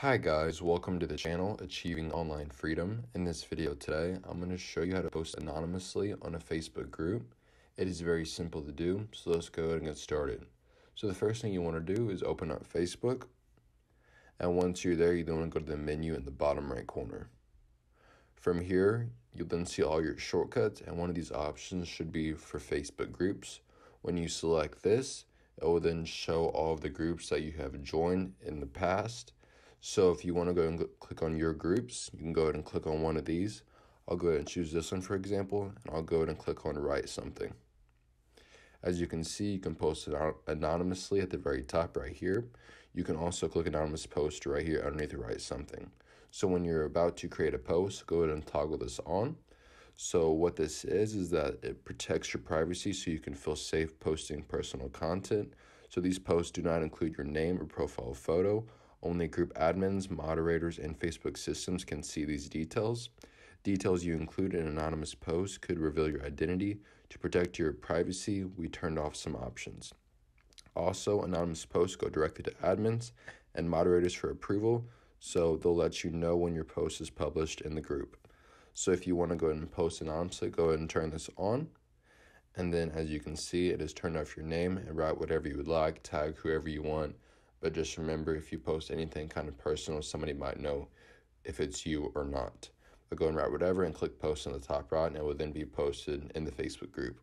Hi guys, welcome to the channel Achieving Online Freedom. In this video today, I'm going to show you how to post anonymously on a Facebook group. It is very simple to do, so let's go ahead and get started. So the first thing you want to do is open up Facebook. And once you're there, you then want to go to the menu in the bottom right corner. From here, you'll then see all your shortcuts and one of these options should be for Facebook groups. When you select this, it will then show all of the groups that you have joined in the past so if you want to go and click on your groups, you can go ahead and click on one of these. I'll go ahead and choose this one, for example, and I'll go ahead and click on write something. As you can see, you can post it anonymously at the very top right here. You can also click anonymous post right here underneath write something. So when you're about to create a post, go ahead and toggle this on. So what this is, is that it protects your privacy so you can feel safe posting personal content. So these posts do not include your name or profile photo only group admins, moderators, and Facebook systems can see these details. Details you include in anonymous posts could reveal your identity. To protect your privacy, we turned off some options. Also, anonymous posts go directly to admins and moderators for approval, so they'll let you know when your post is published in the group. So if you want to go ahead and post anonymously, go ahead and turn this on. And then as you can see, it has turned off your name and write whatever you would like, tag whoever you want, but just remember if you post anything kind of personal, somebody might know if it's you or not. But go and write whatever and click post on the top right, and it will then be posted in the Facebook group.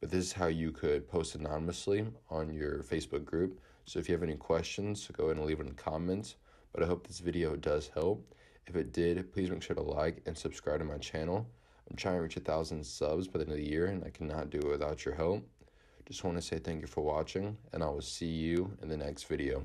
But this is how you could post anonymously on your Facebook group. So if you have any questions, go ahead and leave it in the comments. But I hope this video does help. If it did, please make sure to like and subscribe to my channel. I'm trying to reach a thousand subs by the end of the year, and I cannot do it without your help. Just want to say thank you for watching, and I will see you in the next video.